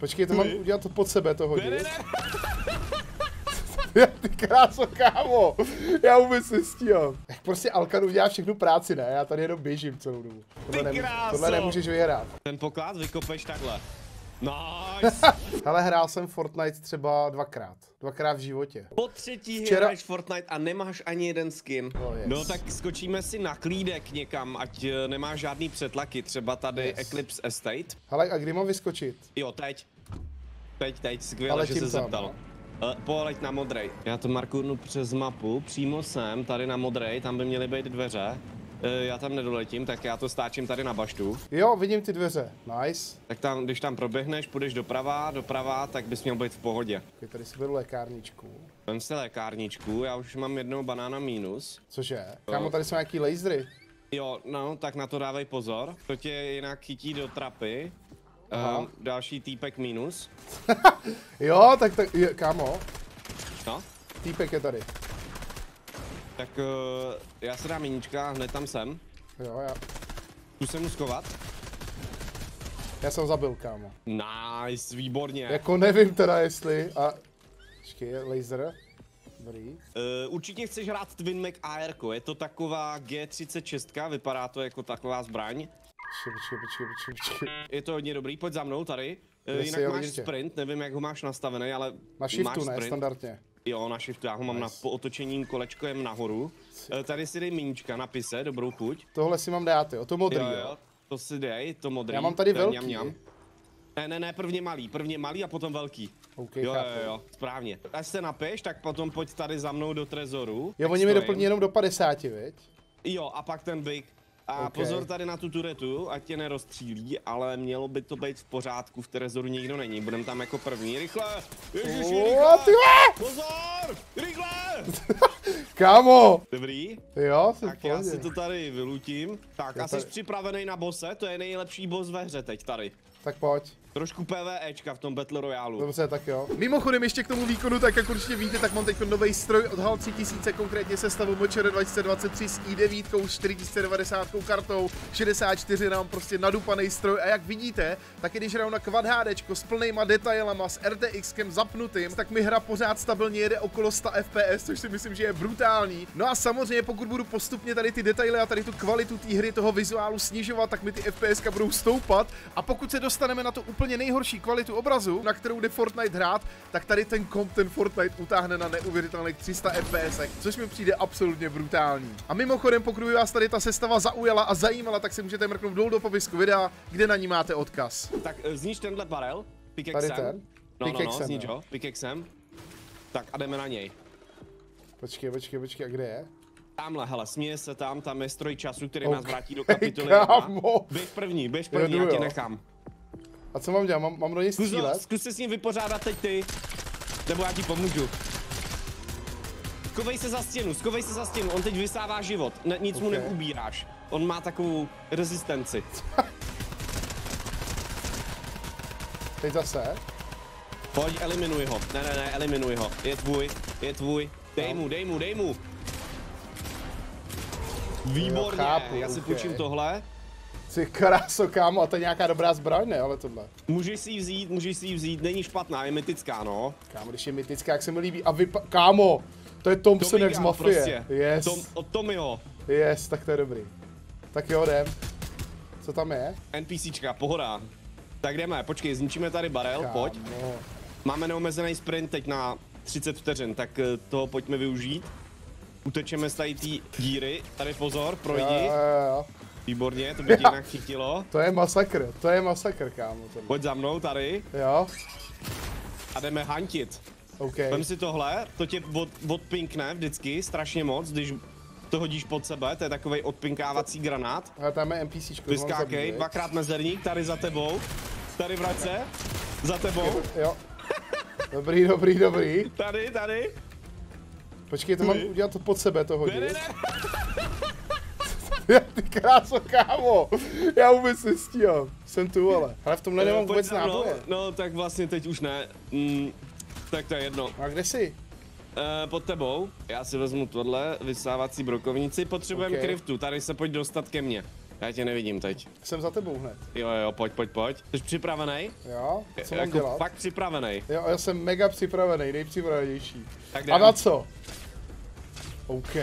Počkej, to mám udělat to pod sebe, to Ne, hodit. Ty kráso, kámo, já vůbec nestíhám. Jak prostě Alkan udělá všechnu práci, ne? Já tady jenom běžím celou dobu. Tohle, Ty kráso. tohle nemůžeš vyhrát. Ten poklad vykopeš takhle. Nice. Ale hrál jsem Fortnite třeba dvakrát. Dvakrát v životě. Po třetí Včera- hraješ Fortnite a nemáš ani jeden skin. Oh, yes. No tak skočíme si na klídek někam, ať eh, nemáš žádný přetlaky, třeba tady Yes. Eclipse Estate. Hele, a kdy mám vyskočit? Jo, teď. Teď, teď, skvěle, Ale že se tam, zeptal. Uh, poleď na modrej. Já to marknu přes mapu, přímo sem, tady na modrej, tam by měly být dveře. Uh, já tam nedoletím, tak já to stáčím tady na baštu. Jo, vidím ty dveře. Nice. Tak tam, když tam proběhneš, půjdeš doprava, doprava, tak bys měl být v pohodě. Okay, tady si beru lékárničku. Vem si lékárničku, já už mám jednou banána mínus. Cože? Kámo, tady jsou nějaký lasery. Jo, no, tak na to dávej pozor. To tě jinak chytí do trapy. Aha. Um, další týpek minus. Jo, tak, tak je, kámo, No, týpek je tady. Tak uh, já se dám miníčka a hned tam jsem. Jo, já, Zkusím mu skovat. já jsem zabil, kámo. Nice, výborně. Jako nevím teda jestli, a... Počkej, laser. Dobrý. Uh, určitě chceš hrát Twin Mac AR, je to taková G36, vypadá to jako taková zbraň. Počkej, počkej, počkej, počkej, počkej. Je to hodně dobrý, pojď za mnou tady. Uh, jinak máš tě. sprint, nevím jak ho máš nastavený, ale Na máš shiftu, ne, sprint. standardně. Jo, na shiftu, já ho mám Nice. na po otočením kolečkem nahoru. Uh, tady si dej miníčka, napise, dobrou chuť. Tohle si mám dát, jo, to modrý, jo, jo. to si dej, to modrý. Já mám tady to je velký. Ne, ne, ne, prvně malý, prvně malý a potom velký. OK, jo, chápu. jo, jo, správně. Až se napiješ, tak potom pojď tady za mnou do trezoru. Jo, oni mi doplní jenom do 50, viď? Jo, a pak ten big. A OK. pozor tady na tu turetu, ať tě nerozstřílí, ale mělo by to být v pořádku, v trezoru nikdo není. Budem tam jako první, rychle! Ježiši, rychle! Pozor! Rychle! Kámo! Dobrý, Jo, jsem tak já si to tady vylutím. Tak Já a jsi tady- připravený na bose? To je nejlepší boss ve hře teď tady. Tak pojď. Trošku PVEčka v tom Battle Royale. Dobře, tak jo. Mimochodem ještě k tomu výkonu, tak jak určitě víte, tak mám teď nový stroj od HAL 3000, konkrétně se stavou Močer 2023 s i9, 4090 kartou, 64 RAM, prostě nadupaný stroj a jak vidíte, tak i když hraju na Quad HD s plnýma detailama, s RTXkem zapnutým, tak mi hra pořád stabilně jede okolo 100 FPS, což si myslím, že je brutální. No a samozřejmě pokud budu postupně tady ty detaily a tady tu kvalitu té hry, toho vizuálu snižovat, tak mi ty FPS budou stoupat a pokud se dostaneme na tu úplně nejhorší kvalitu obrazu, na kterou jde Fortnite hrát, tak tady ten komp ten Fortnite utáhne na neuvěřitelných 300 FPS, což mi přijde absolutně brutální. A mimochodem, pokud by vás tady ta sestava zaujala a zajímala, tak si můžete mrknout dolů do popisku videa, kde na ní máte odkaz. Tak eh, zníš tenhle barel? Tady Pickaxem? ten? No, no, no, jo. ho, pickaxem. Tak a jdeme na něj. Počkej, počkej, počkej, a kde je? Tamhle, hele, směje se tam, tam je stroj času, který Ok, nás vrátí do kapitoly kámo. Běž první, běž Jo, první, jdu, já tě nechám. A co mám dělat? Mám, mám do něj Zkus, střílet? zkus se s ním vypořádat teď ty. Nebo já ti pomůžu. Skovej se za stěnu, skovej se za stěnu, on teď vysává život, ne, nic mu Ok. neubíráš. On má takovou rezistenci. Teď zase? Pojď, eliminuj ho. Ne, ne, ne, eliminuj ho. Je tvůj, je tvůj. Dej mu, dej mu, dej mu. Výborně, chápu, já si ok. půjčím tohle. Ty kráso, kámo, a to je nějaká dobrá zbraň, ne, ale tohle. Můžeš si ji vzít, můžeš si ji vzít, není špatná, je mytická, no. Kámo, když je mytická, jak se mi líbí. A vypa... Kámo, to je Thompson Tommy z Mafie. prostě. Yes, Tom, od Tommyho. yes, tak to je dobrý. Tak jo, jdem. Co tam je? NPCčka, pohoda. Tak jdeme, počkej, zničíme tady barel, pojď. Kámo. Máme neomezený sprint teď na 30 vteřin, tak eh, toho pojďme využít. Utečeme z tady té díry, tady pozor, projdi. jo, jo, jo. Výborně, to by tě jinak chytilo. To je masakr, to je masakr, kámo. Tohle. Pojď za mnou tady Jo, a jdeme hantit. OK. Vem si tohle, to tě od, odpinkne vždycky strašně moc, když to hodíš pod sebe, to je takový odpinkávací granát. Ale tam je NPCčko. Vyskákej, dvakrát mezerník, tady za tebou. Tady se, za tebou. Jo. Dobrý, dobrý, dobrý. Tady, tady. Počkej, to mám udělat pod sebe, to Ne, hodit. ne, ne. Ty kráso, kámo. Já vůbec nestíhám. Jsem tu, ale. Ale v tomhle nemám Eh, Pojď vůbec náboje. No, tak vlastně teď už ne. Mm, tak to je jedno. A kde jsi? E, pod tebou, já si vezmu tohle, vysávací brokovnici, potřebujeme Ok. okay. kryptu, tady se pojď dostat ke mně. Já tě nevidím teď. Jsem za tebou hned. Jo, jo, pojď, pojď, pojď. Jsi připravený? Jo? Co mám jako dělat? fakt připravený. Jo, já jsem mega připravený, nejpřipravenější. Tak A jdem. na co? OK.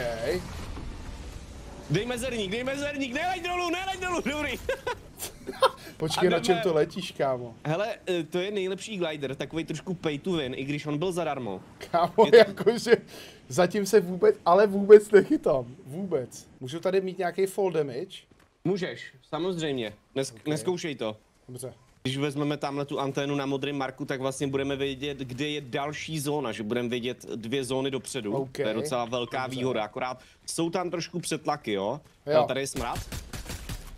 Dej mezerník, dej mezerník, neleď dolů, neleď dolů, dobrý. Počkej, na čem to letíš, kámo? Hele, eh, to je nejlepší glider, takový trošku pay to win, i když on byl zadarmo. Kámo, Je to- jakože zatím se vůbec, ale vůbec nechytám. Vůbec. Můžu tady mít nějaký fall damage? Můžeš, samozřejmě, Nes, Ok. neskoušej to. Dobře. Když vezmeme tamhle tu anténu na modrém marku, tak vlastně budeme vědět, kde je další zóna, že budeme vědět dvě zóny dopředu. Ok. To je docela velká Dobře. výhoda, akorát jsou tam trošku přetlaky, jo? Jo. Tady je smrad.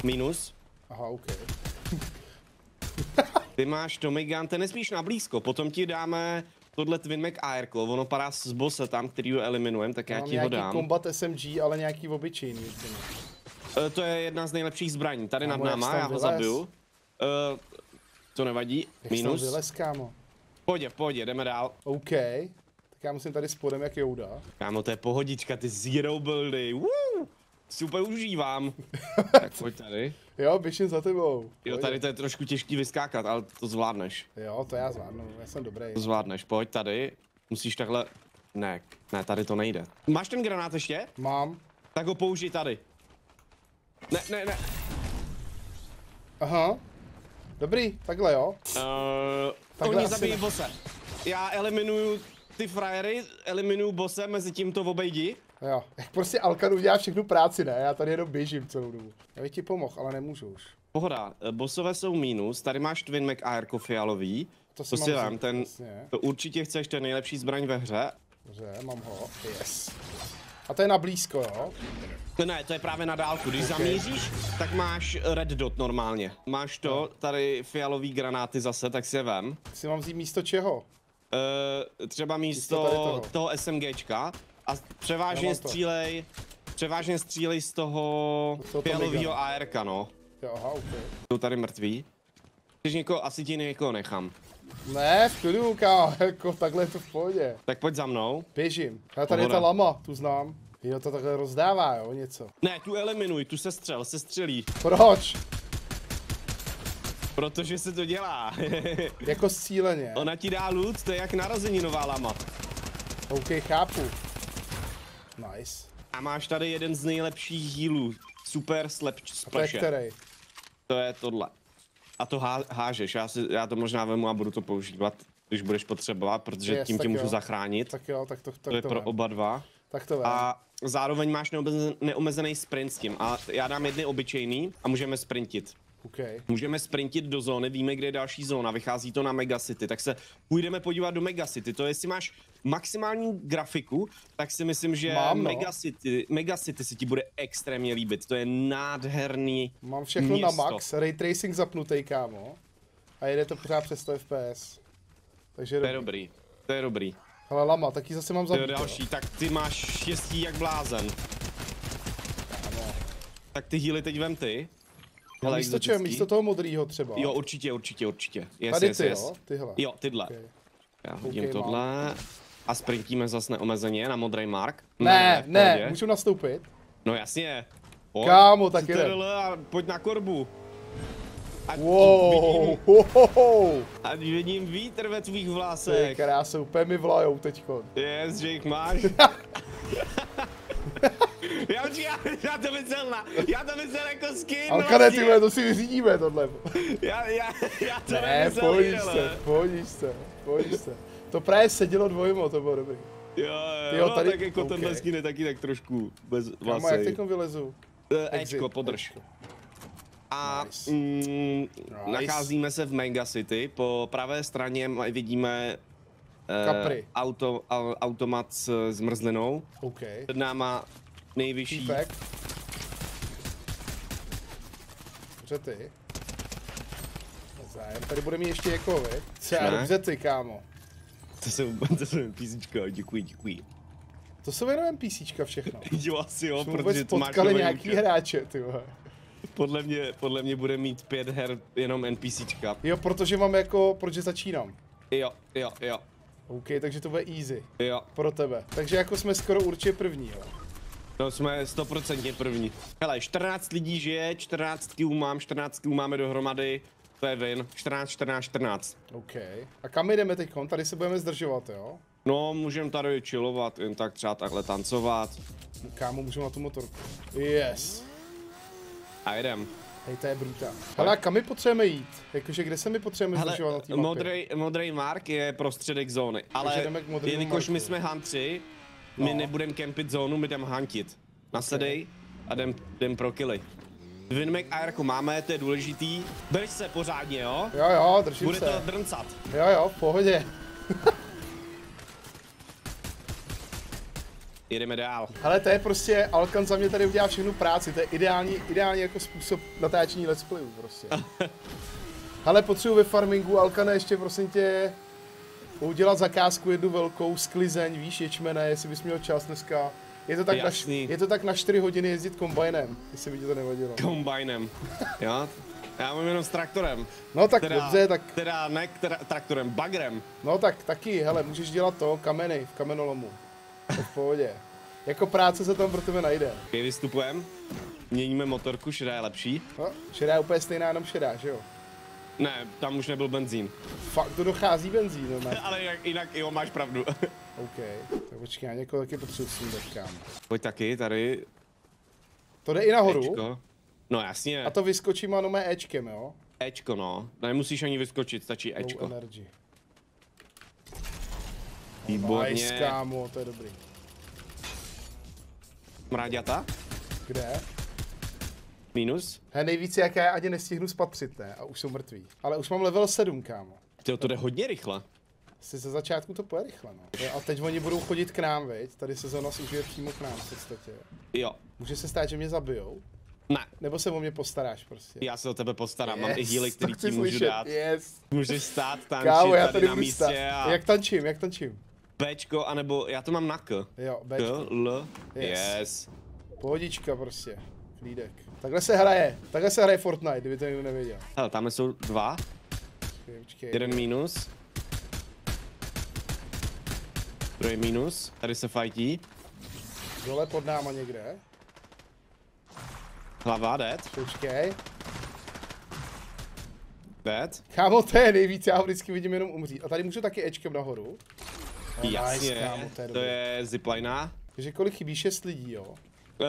Minus. Aha, OK. Ty máš Tommy Gun, ten nespíš na blízko, potom ti dáme tohle Twin Mac AR, ono padá z bose tam, který ho eliminujeme, tak já Mám ti ho nějaký dám. combat SMG, ale nějaký obyčejný. ještě ne. E, to je jedna z nejlepších zbraní, tady nad jak jsi náma, já ho zabiju. E, to nevadí, Jak minus. Vylez, kámo. V pohodě, jdeme dál. OK. Tak já musím tady spodem jak Jouda. Kámo, to je pohodička, ty zero buildy, Woo! Super užívám. tak pojď tady. Jo, běžím za tebou. Jo, Pojď. tady to je trošku těžký vyskákat, ale to zvládneš. Jo, to já zvládnu, já jsem dobrý. To zvládneš, pojď tady. Musíš takhle... Ne, ne, tady to nejde. Máš ten granát ještě? Mám. Tak ho použij tady. Ne, ne, ne. Aha. Dobrý, takhle jo. Uh, Takhle oni zabijí ne. bose. Já eliminuju ty frajery, eliminuju bose, mezi tím to obejdi. Jo, jak prostě Alkan udělá všechnu práci, ne? Já tady jenom běžím celou dobu. Já bych ti pomohl, ale nemůžu už. Pohoda, eh, bosové jsou minus, tady máš Twin Mac AR fialový. To si to mám si dám, ten, jasně. to určitě chceš, je nejlepší zbraň ve hře. Dobře, mám ho. Yes. A to je na blízko, jo? To ne, to je právě na dálku. Když zamíříš, tak máš red dot normálně. Máš to, tady fialový granáty zase, tak si je vem. Si mám vzít místo čeho? Uh, třeba místo tady toho. toho. SMGčka a převážně to. střílej, převážně střílej z toho toho fialového Tommy Guna. ARK, no. Jo, aha, OK. Jsou tady mrtví. Když někoho, asi ti někoho nechám. Ne, v klidu, kámo, jako takhle je to v pohodě. Tak pojď za mnou. Běžím. A tady je ta Pohoda. lama, tu znám. Jo, to takhle rozdává, jo, něco. Ne, tu eliminuj, tu se střel, se střelí. Proč? Protože se to dělá. Jako cíleně. Ona ti dá loot, to je jak narozeninová lama. OK, chápu. Nice. A máš tady jeden z nejlepších healů. Super slap A to je který? To je tohle. A to há, hážeš, já, si, já to možná vemu a budu to používat, když budeš potřebovat, protože Yes, tím tě můžu jo. zachránit. Tak jo, tak to, tak to je to pro vem. oba dva. Tak to vem. A zároveň máš neomezen, neomezený sprint s tím. A já dám jedny obyčejný a můžeme sprintit. OK. Můžeme sprintit do zóny, víme, kde je další zóna, vychází to na Megacity, tak se půjdeme podívat do Megacity. To jestli máš maximální grafiku, tak si myslím, že Mám, no. Megacity, Megacity se ti bude extrémně líbit. To je nádherný Mám všechno město. na max, ray tracing zapnutý, kámo. A jede to pořád přes 100 FPS. Takže To je dobrý. dobrý, to je dobrý. Hele, lama, taky zase mám To je zabít. další, tak ty máš štěstí jak blázen. Kámo. Tak ty healy teď vem ty. Hele, Hele, místo čeho? exotický. Místo toho modrýho třeba. Jo, určitě, určitě, určitě. Yes, Tady yes, ty, yes. jo? Tyhle. Jo, tyhle. Okay. Já hodím Ok, mám. tohle. A sprintíme zas neomezeně na modrý mark. Ne, v ne, pohodě. můžu nastoupit? No jasně. Pojď, Kámo, tak jdem. a pojď na korbu. Ať Wow, vidím, ať vidím vítr ve tvých Ty vlasech. krásou, úplně mi vlajou teďko. Yes, že jich máš. já, já, já to myslel na, já to myslel jako skin. Alkane, vlastně. ty vole, to si vyřídíme tohle. Já, já, já to Ne, pohodíš jídele. se, pohodíš se, pohodíš se. To právě sedělo dvojmo, to bylo dobrý. Jo, jo, Jo, no, tady- tak jako ok. tenhle skin je taky tak trošku bez Kámo, jak vlasy. teďko vylezu? Eh, Ečko, podrž. Ečko. A Nice. mm, Nice. nacházíme se v Mega City. Po pravé straně vidíme eh, auto, au, automat s zmrzlinou. OK. Před náma nejvyšší. Týpek. Dobře ty. Zájem. Tady bude mít ještě někoho, vy? Já, dobře ty, kámo. To jsou, to jsou písnička, děkuji, děkuji. To jsou jenom NPCčka všechno. Jo, asi jo, Jsme protože to máš potkali nějaký účet. hráče, ty vole. Podle mě, podle mě bude mít pět her jenom NPCčka. Jo, protože mám jako, protože začínám. Jo, jo, jo, OK, takže to bude easy. jo. Pro tebe. Takže jako jsme skoro určitě první, jo. No jsme 100% první. Hele, 14 lidí žije, 14 kg mám, 14 kg máme dohromady. To je win. 14, 14, 14. OK. A kam jdeme teď? Tady se budeme zdržovat, jo? No, můžeme tady chillovat, jen tak třeba takhle tancovat. Kámo, můžu na tu motorku. Yes. A jedem. Hej, to je brutál. Hele, a kam my potřebujeme jít? Jakože kde se my potřebujeme Hele, zdržovat na té modrý, modrý mark je prostředek zóny, ale jelikož my jsme huntři, my No. nebudeme kempit zónu, my jdeme huntit. Nasedej a jdem, jdem pro killy. Winmac a máme, to je důležitý. Drž se pořádně, jo? Jo, jo, držím Bude se. to drncat. Jo, jo, v pohodě. Jedeme dál. Ale to je prostě, Alkan za mě tady udělá všechnu práci, to je ideální, ideální jako způsob natáčení let's playu prostě. Ale potřebuji ve farmingu Alkane ještě prosím tě udělat zakázku jednu velkou, sklizeň, víš, ječmene, jestli bys měl čas dneska. Je to tak, na, Jasný. je to tak na 4 hodiny jezdit kombajnem, jestli by ti to nevadilo. Kombajnem, jo? Já mám jenom s traktorem. No tak Teda, dobře, tak, Teda ne teda, traktorem, bagrem. no tak taky, hele, můžeš dělat to, kameny v kamenolomu. To v pohodě. Jako práce se tam pro tebe najde. Když vystupujem, měníme motorku, šedá je lepší. No, šedá je úplně stejná, jenom šedá, že jo? Ne, tam už nebyl benzín. Fakt to dochází benzín, no, ne? Ale jinak, jinak jo, máš pravdu. OK, tak počkej, já někoho taky potřebuji snídat, kámo. Pojď taky, tady, To jde i nahoru? Ečko. No jasně, A to vyskočím ano mé Ečkem, jo? Ečko no. Nemusíš ani vyskočit, stačí Low Ečko. energy. Výborně. Nice, kámo, to je dobrý. Mráďata? Kde? Minus? He, nejvíc jak já ani nestihnu spatřit, ne? A už jsou mrtví. Ale už mám level 7, kámo. Tyjo, to jde hodně rychle. Asi ze začátku to pojede rychle, no. Jo, a teď oni budou chodit k nám, veď? Tady sezona se užije přímo k nám v podstatě. Jo. Může se stát, že mě zabijou? Ne, Nebo se o mě postaráš prostě? já se o tebe postarám, mám i healy, který ti můžu slyšet, dát. Yes. Můžeš stát, tančit Kámo, já tady tady na stát. místě a Jak tančím, jak tančím? Bčko, anebo já to mám na K. Jo, K, Bčko. L, Yes. yes. Pohodička prostě. Klídek. Takhle se hraje. Takhle se hraje Fortnite, kdyby to někdo nevěděl. Hele, tam jsou dva, Počkej, počkej. jeden minus. Druhý minus, tady se fajtí. Dole pod náma někde. Hlava, dead, Počkej. dead. Kámo, to je nejvíc, já ho vždycky vidím jenom umřít. A tady můžu taky Ečkem nahoru. Jasně, nice, kámo, to je, to je ziplina. Takže kolik chybí? 6 lidí, jo? Uh,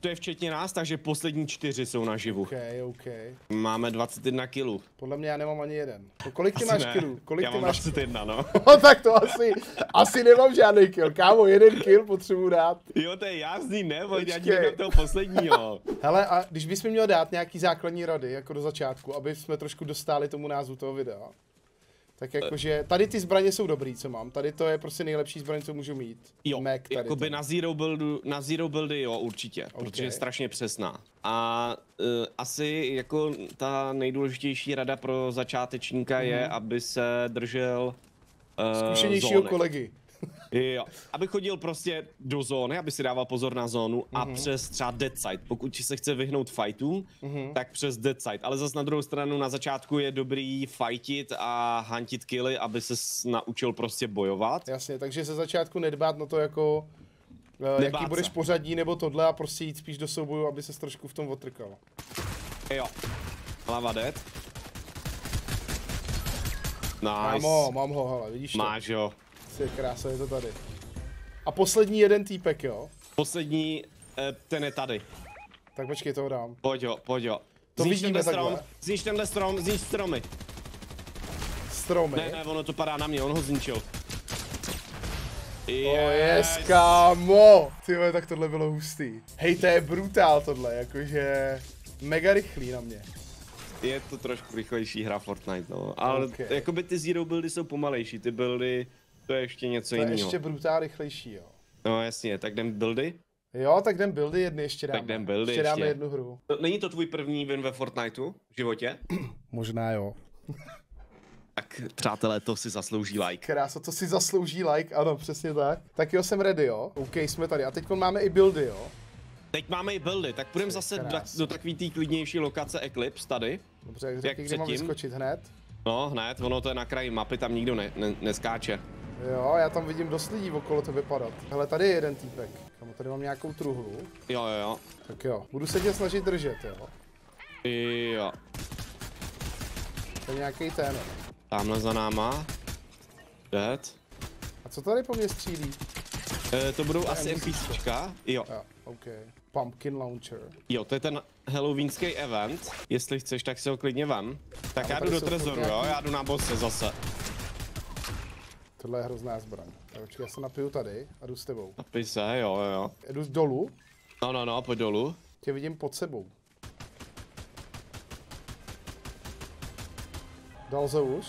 to je včetně nás, takže poslední čtyři jsou naživu. OK, OK. Máme 21 kilů. Podle mě já nemám ani jeden. No, kolik ty Asi máš ne. kilů? Kolik Já ty mám máš? 21, no. No tak to asi, asi nemám žádný kill. Kámo, jeden kill potřebuji dát. Jo, to je jasný, ne? Pojď, já ti toho posledního. Hele, a když bys mi měl dát nějaký základní rady, jako do začátku, aby jsme trošku dostali tomu názvu toho videa, tak jakože, tady ty zbraně jsou dobrý, co mám. Tady to je prostě nejlepší zbraň, co můžu mít. Jo, Mac tady jakoby to. na zero, buildu, na zero buildy jo, určitě, okay. protože je strašně přesná. A uh, asi jako ta nejdůležitější rada pro začátečníka mm. je, aby se držel uh, Zkušenějšího zóny. kolegy. Jo, aby chodil prostě do zóny, aby si dával pozor na zónu a Mhm. přes třeba dead side. Pokud se chce vyhnout fightům, Mhm. tak přes dead side. Ale zase na druhou stranu na začátku je dobrý fightit a huntit killy, aby se naučil prostě bojovat. Jasně, takže ze začátku nedbát na to jako, uh, Nebát jaký budeš se. pořadí nebo tohle a prostě jít spíš do souboju, aby se trošku v tom otrkal. Jo. Hlava dead. Nice. Kámo, mám ho, hele, vidíš to? Máš jo. Je krása, je to tady. A poslední jeden týpek, jo? Poslední, eh, ten je tady. Tak počkej, toho dám. Pojď jo, pojď jo. To znič vidíme tenhle strom, znič tenhle strom, znič stromy. Stromy. Ne, ne, ono to padá na mě, on ho zničil. O yes, kámo! Ty vole, tak tohle bylo hustý. Hej, to je brutál tohle, jakože mega rychlý na mě. Je to trošku rychlejší hra Fortnite, no. Ale okay. jakoby ty zero buildy jsou pomalejší, ty buildy, to je ještě něco To je jiného. ještě brutál rychlejší, jo. No jasně, tak jdem buildy. Jo, tak jdem buildy jedny ještě dáme. Tak jdem buildy ještě. dáme jednu hru. Není to tvůj první win ve Fortniteu v životě? Možná jo. Tak přátelé, to si zaslouží like. Krása, to si zaslouží like, ano, přesně tak. Tak jo, jsem ready, jo. OK, jsme tady. A teď máme i buildy, jo. Teď máme i buildy, tak půjdeme zase do, krás. do takový té klidnější lokace Eclipse tady. Dobře, jak řekni, kde mám vyskočit hned. No hned, ono to je na kraji mapy, tam nikdo ne, ne, neskáče. Jo, já tam vidím dost lidí okolo to vypadat. Hele, tady je jeden týpek. Kamo, tady mám nějakou truhlu. Jo, jo, jo. Tak jo, budu se tě snažit držet, jo. Jo. To je nějaký ten. Tamhle za náma. Dead. A co tady po mně střílí? E, to budou je asi NPCčka. Jo. Jo, OK. Pumpkin Launcher. Jo, to je ten halloweenský event. Jestli chceš, tak si ho klidně vem. Tak Ale já jdu do trezoru, jo? Já jdu na bosse zase. Tohle je hrozná zbraň. Počkej, já se napiju tady a jdu s tebou. Napij se, jo, jo. Jdu dolů, No, no, no, pojď dolů. tě vidím pod sebou. Dal se už?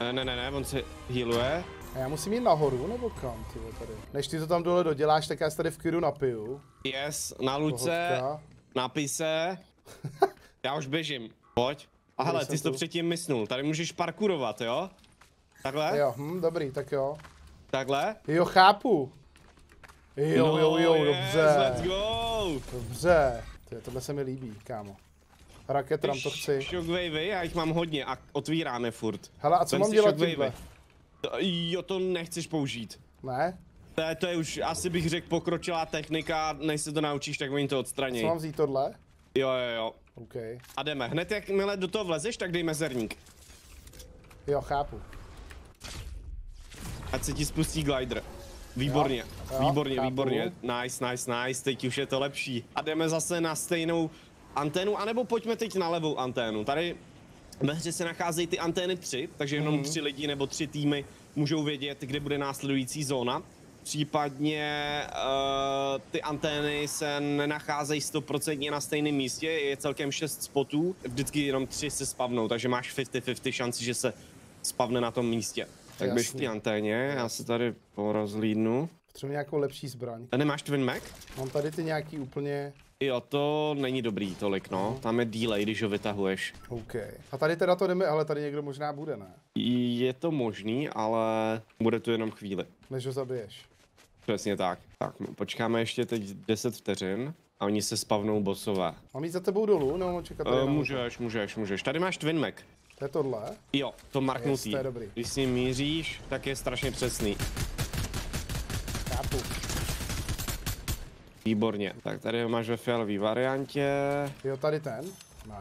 E, ne, ne, ne, on se healuje. A já musím jít nahoru, nebo kam, ty tady? Než ty to tam dole doděláš, tak já se tady v klidu napiju. Yes, na luce, Pohodka. napij se. Já už běžím, pojď. A hele, ty jsi to předtím mysnul, tady můžeš parkurovat, jo? Takhle? Jo, hm, dobrý, tak jo. Takhle? Jo, chápu. Jo, No, jo, jo, yes, dobře. let's go! Dobře. Ty, tohle se mi líbí, kámo. Raket, tam to chci. Shockwavy, já jich mám hodně a otvíráme furt. Hele, a co Vem mám dělat tímhle? Jo, to nechceš použít. Ne? To je, to je už, asi bych řekl, pokročilá technika, než se to naučíš, tak oni to odstraní. Co mám vzít tohle? Jo, jo, jo. OK. A jdeme. Hned jakmile do toho vlezeš, tak dej mezerník. Jo, chápu. Ať se ti spustí glider. Výborně, Jo, jo, výborně, chápu. výborně. Nice, nice, nice, teď už je to lepší. A jdeme zase na stejnou anténu, anebo pojďme teď na levou anténu. Tady ve hře se nacházejí ty antény tři, takže jenom Mhm. tři lidi nebo tři týmy můžou vědět, kde bude následující zóna. Případně uh, ty antény se nenacházejí 100% na stejném místě, je celkem 6 spotů, vždycky jenom tři se spavnou, takže máš 50-50 šanci, že se spavne na tom místě. Tak běž Jasně. té anténě, já se tady porozlídnu. Potřebuji nějakou lepší zbraň. A nemáš Twin Mac? Mám tady ty nějaký úplně... Jo, to není dobrý tolik, no. Tam je delay, když ho vytahuješ. OK. A tady teda to jdeme, ale tady někdo možná bude, ne? Je to možný, ale bude tu jenom chvíli. Než ho zabiješ. Přesně tak. Tak, počkáme ještě teď 10 vteřin a oni se spavnou bosové. Mám jít za tebou dolů, nebo čekat tady Uh, můžeš, můžeš, můžeš. Tady máš Twin Mac. To je tohle? Jo, to marknutý. Yes, to je dobrý. Když s ním míříš, tak je strašně přesný. Chápu. Výborně. Tak tady ho máš ve fialové variantě. Jo, tady ten.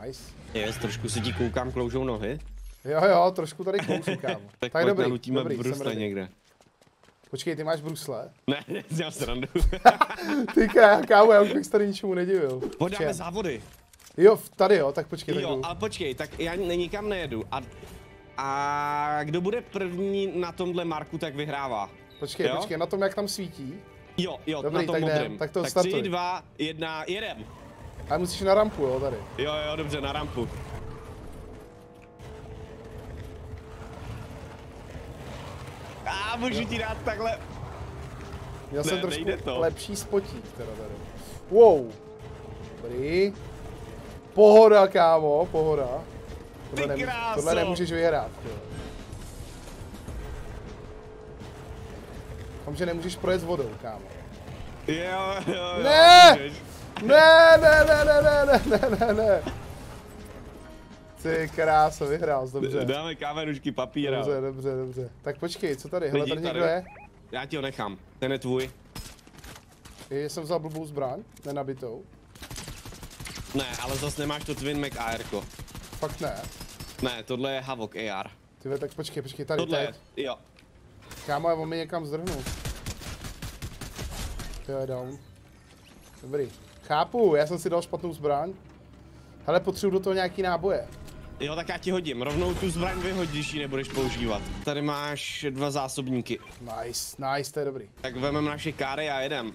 Nice. Je, trošku se ti koukám, kloužou nohy. Jo, jo, trošku tady kámo. Tak, tak tak dobrý, nalutíme dobrý, brusle někde. Počkej, ty máš brusle? Ne, dělám srandu. Ty ká- kámo, já už bych se tady ničemu nedivil. Pojď dáme Čem? závody. Jo, tady jo, tak počkej, tak Jo, jdu. ale počkej, tak já nikam nejedu. A, a kdo bude první na tomhle marku, tak vyhrává. Počkej, jo? počkej, na tom, jak tam svítí. Jo, jo, Dobrý, na tom tak modrém. tak to tak startuj. 3, 2, 1, jedem. Ale musíš na rampu, jo, tady. Jo, jo, dobře, na rampu. A můžu ti dát takhle. Měl Ne, jsem trošku to. lepší spotík, teda tady. Wow. Dobrý. Pohoda, kámo, pohoda. Tohle, kráso. tohle nemůžeš vyhrát. Tam, že nemůžeš projet s vodou, kámo. Jo, jo, jo. Ne! Ne, ne, ne, ne, ne, ne, ne, ne, ne. Ty kráso, vyhrál jsi, dobře. Dáme kámerušky papíra. Dobře, dobře, dobře. Tak počkej, co tady? Hele, Lidi tady někdo je? Já ti ho nechám. Ten je tvůj. Je, jsem vzal blbou zbraň, nenabitou. Ne, ale zas nemáš to Twin Mac AR. -ko. Fakt ne. Ne, tohle je Havok AR. Ty ve, tak počkej, počkej, tady Tohle je, teď. jo. Kámo, já on mi někam zdrhnul. Jo, je down. Dobrý. Chápu, já jsem si dal špatnou zbraň. Hele, potřebuji do toho nějaký náboje. Jo, tak já ti hodím. Rovnou tu zbraň vyhodíš, ji nebudeš používat. Tady máš dva zásobníky. Nice, nice, to je dobrý. Tak vemem naše káry a jedem.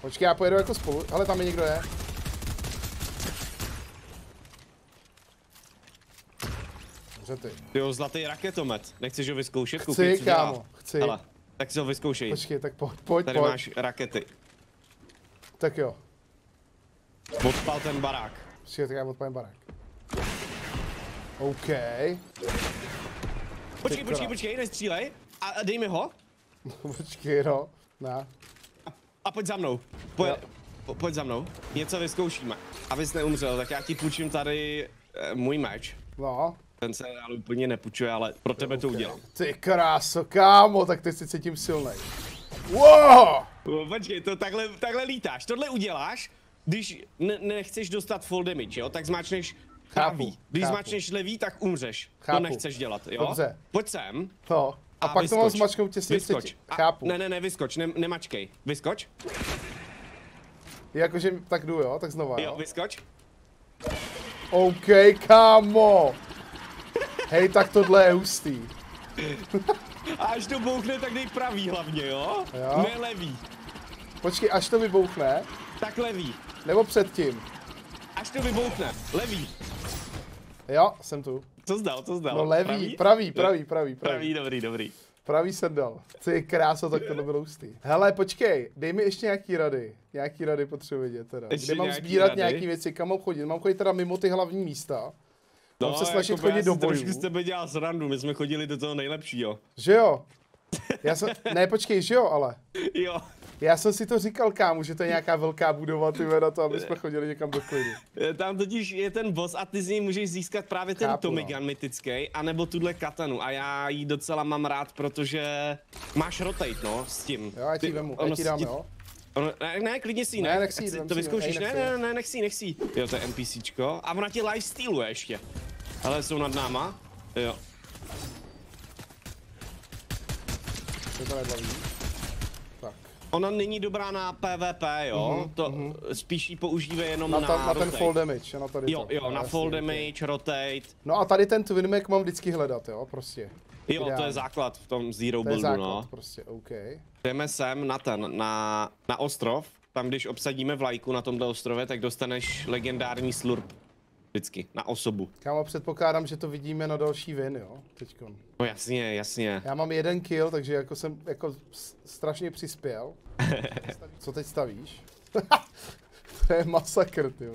Počkej, já pojedu jako spolu. Hele, tam je někdo je. Dobře ty. Jo, zlatý raketomet. Nechceš ho vyzkoušet? Chci, Koukej, co dělá. kámo, chci. Hele, tak si ho vyzkoušej. Počkej, tak pojď, pojď, Tady pojď. máš rakety. Tak jo. Odpal ten barák. Počkej, tak já odpálím barák. OK. Počkej, počkej, počkej, nestřílej. A a dej mi ho. Počkej, no. Na. A pojď za mnou. Pojď, po, pojď za mnou. Něco vyzkoušíme. Abys neumřel, tak já ti půjčím tady eh, můj meč. No. Ten se ale úplně nepůjčuje, ale pro tebe to Ok. udělám. Ty kráso, kámo, tak teď si cítím silnej. Wow! Počkej, to takhle, takhle lítáš. Tohle uděláš, když ne, nechceš dostat full damage, jo? Tak zmáčneš Chápu, pravý. Když chápu. zmáčneš levý, tak umřeš. Chápu. To nechceš dělat, jo? Dobře. Pojď sem. No. A, pak to mám vyskoč. zmačknout těsně Vyskoč. A- Chápu. Ne, ne, ne, vyskoč, ne, nemačkej. Vyskoč. Jakože tak jdu, jo? Tak znova, Jo, jo? vyskoč. OK, kámo! Hej, tak tohle je hustý. A až to bouchne, tak dej pravý hlavně, jo? Jo. Ne levý. Počkej, až to vybouchne, Tak levý. nebo předtím. Až to vybouchne. Levý. Jo, jsem tu. Co zdal, co zdal? No levý, pravý, pravý, pravý, pravý. Pravý, dobrý, dobrý. Pravý jsem dal. Ty kráso, tak tohle bylo hustý. Hele, počkej, dej mi ještě nějaký rady. Nějaký rady potřebuji vědět teda. Ještě Kde mám sbírat nějaký věci, kam mám chodit? Mám chodit teda mimo ty hlavní místa. Mám se snažit jako chodit já do si trošku bojů. z tebe dělal srandu, my jsme chodili do toho nejlepšího. Že jo? Já jsem, ne, počkej, že jo, ale. Jo. Já jsem si to říkal, kámu, že to je nějaká velká budova, ty na to, aby jsme chodili někam do klidu. E, Tam totiž je ten boss a ty z něj můžeš získat právě ten Chápu, Tommy no. Mytický, anebo tuhle katanu a já ji docela mám rád, protože máš rotate, no, s tím. Jo, já ti Ty- vemu, ono já ti dám, ti- jo. Ono, ne, ne, klidně si ji, Ne, ne, nech si to vyzkoušíš, ne, ne, ne, nech si, nech si. Jo, to je NPCčko a ona ti lifestyluje ještě. Ale jsou nad náma. Jo. To to. Tak. Ona není dobrá na PvP, jo? Mhm, to spíš ji používej jenom Na, na, ta, na ten rotate. fall damage, na tady Jo, to. jo, na Jasně, fall damage, rotate. No a tady ten Twin Mac mám vždycky hledat, jo, prostě. Jo, to Ideálně. je základ v tom Zero To je buildu, základ, no. prostě, OK. Jdeme sem na ten, na, na ostrov. Tam, když obsadíme vlajku na tomto ostrově, tak dostaneš legendární slurp. Vždycky, na osobu. Kámo, předpokládám, že to vidíme na další vin, jo, teďkon. No jasně, jasně. Já mám jeden kill, takže jako jsem jako strašně přispěl. Co teď stavíš? to je masakr, ty.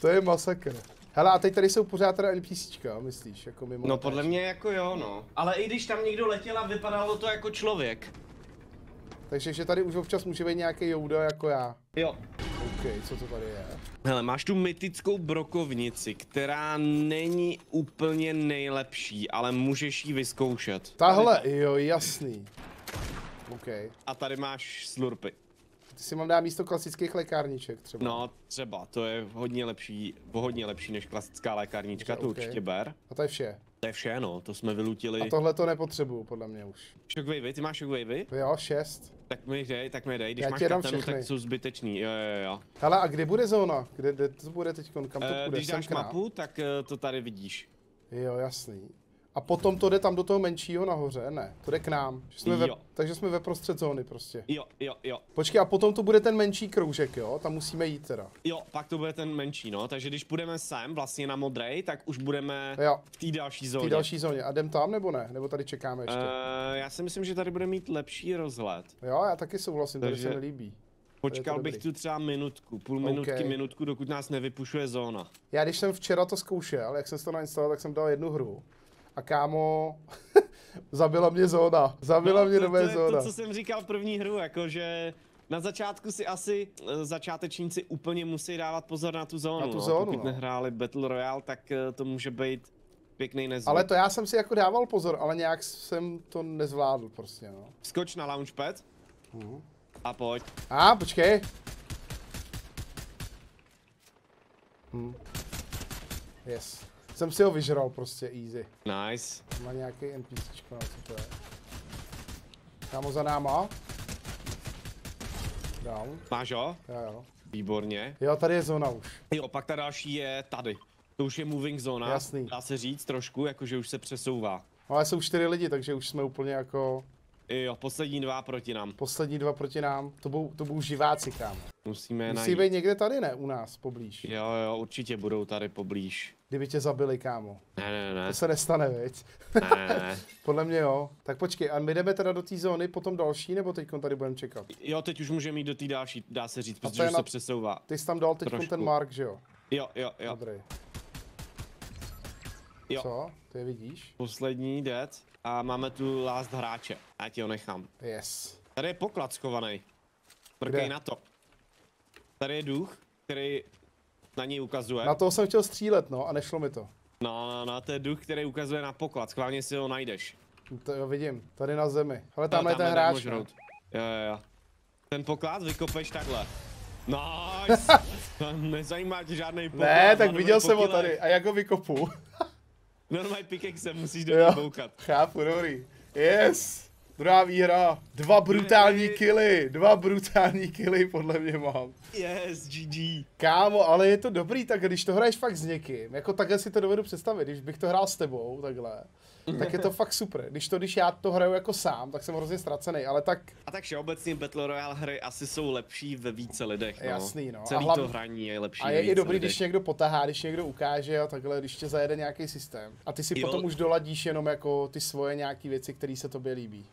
To je masakr. Hele, a teď tady jsou pořád teda NPCčka, myslíš, jako mimo No podle mě jako jo, no. Ale i když tam někdo letěl a vypadalo to jako člověk. Takže že tady už občas může být nějaký Jouda jako já. Jo. OK, co to tady je? Hele, máš tu mytickou brokovnici, která není úplně nejlepší, ale můžeš ji vyzkoušet. Tahle, jo, jasný. OK. A tady máš slurpy. Ty si mám dát místo klasických lékárniček třeba. No, třeba, to je hodně lepší, hodně lepší než klasická lékárnička, to ok. určitě ber. A to je vše. To je vše, no, to jsme vylutili. A tohle to nepotřebuju, podle mě už. Shockwavy, ty máš shockwavy? Jo, šest. Tak mi dej, tak mi dej, když Já máš katanu, tak jsou zbytečný, jo, jo, jo. Hele, a kde bude zóna? Kde, kde to bude teď? Kam to Eh, půjde? když Sem dáš mapu, tak eh, to tady vidíš. Jo, jasný. A potom to jde tam do toho menšího nahoře? Ne, to jde k nám. Že jsme ve, takže jsme ve prostřed zóny prostě. Jo, jo, jo. Počkej, a potom to bude ten menší kroužek, jo? Tam musíme jít teda. Jo, pak to bude ten menší, no, takže když půjdeme sem, vlastně na modrej, tak už budeme Jo, v té další v zóně. té další zóně. A jdem tam nebo ne? Nebo tady čekáme ještě? Uh, já si myslím, že tady bude mít lepší rozhled. Jo, já taky souhlasím, tady takže- se mi líbí. Počkal bych tu třeba minutku, půl minutky, OK. minutku, dokud nás nevypušuje zóna. Já když jsem včera to zkoušel, jak jsem to nainstaloval, tak jsem dal jednu hru. A kámo, zabila mě zóna. Zabila mě No, to, nové to zóna. to, co jsem říkal první hru, jakože na začátku si asi eh, začátečníci úplně musí dávat pozor na tu zónu. Na tu no. zónu, Pokud no. nehráli Battle Royale, tak eh, to může být pěkný nezvyk. Ale to já jsem si jako dával pozor, ale nějak jsem to nezvládl prostě, no. Skoč na launchpad Mhm. a pojď. A, počkej. Hm. Yes. Jsem si ho vyžral prostě easy. Nice. Má nějaký NPCčko, no, co to je? Kámo za náma. Down. Máš ho? Jo, jo. Výborně. Jo, tady je zóna už. Jo, pak ta další je tady. To už je moving zóna, Jasný. dá se říct trošku, jakože už se přesouvá. Ale jsou čtyři lidi, takže už jsme úplně jako Jo, poslední dva proti nám. poslední dva proti nám. To budou, to budou živáci, kámo. Musíme Musí najít. být někde tady, ne? U nás, poblíž. Jo, jo, určitě budou tady poblíž. Kdyby tě zabili, kámo. Ne, ne, ne, To se nestane, viď? ne, ne, ne. Podle mě jo. Tak počkej, a my jdeme teda do té zóny, potom další, nebo teď tady budeme čekat? Jo, teď už můžeme jít do té další, dá se říct, to protože už na- se přesouvá. Ty jsi tam dal teď ten mark, že jo? Jo, jo, jo, Dobrý. jo. Co? Ty je vidíš? Poslední dead a máme tu last hráče. Já ti ho nechám. Yes. Tady je poklad schovaný. Kde? Mrkej na to. Tady je duch, který na něj ukazuje. Na toho jsem chtěl střílet, no, a nešlo mi to. No, no, no, to je duch, který ukazuje na poklad, schválně si ho najdeš. To jo, vidím, tady na zemi. Ale No, tamhle je ten hráč. Jo, jo, jo. Ten poklad vykopeš takhle. Nice! Nezajímá tě žádný poklad. Ne, tak viděl jsem ho tady. A jak ho vykopu? Normálně pickaxe musíš do něj boukat. Chápu, dobrý. Yes! Druhá výhra. Dva brutální killy. Dva brutální killy podle mě mám. Yes, GG. Kámo, ale je to dobrý, tak když to hraješ fakt s někým, jako takhle si to dovedu představit, když bych to hrál s tebou, takhle, tak je to fakt super. Když to, když já to hraju jako sám, tak jsem hrozně ztracený, ale tak A tak všeobecně Battle Royale hry asi jsou lepší ve více lidech, no. Jasný, no. A Celý hlavně- to hraní je lepší a je i dobrý, lidech. když někdo potahá, když někdo ukáže a takhle, když tě zajede nějaký systém. A ty si Jo. potom už doladíš jenom jako ty svoje nějaký věci, které se tobě líbí.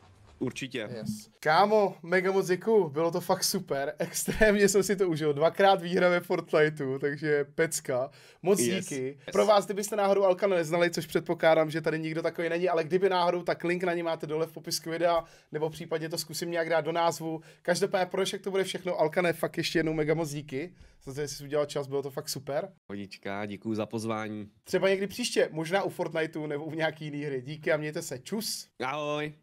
Určitě. Yes. Kámo, mega děkuju, bylo to fakt super, extrémně jsem si to užil, dvakrát výhra ve Fortniteu, takže pecka, moc Yes. díky. Yes. Pro vás, kdybyste náhodou Alkana neznali, což předpokládám, že tady nikdo takový není, ale kdyby náhodou, tak link na ní máte dole v popisku videa, nebo případně to zkusím nějak dát do názvu. Každopádně pro to bude všechno, Alkane, fakt ještě jednou mega moc díky, za to, že jsi udělal čas, bylo to fakt super. Podička, děkuji za pozvání. Třeba někdy příště, možná u Fortniteu nebo u nějaký jiný hry. Díky a mějte se, čus. Ahoj.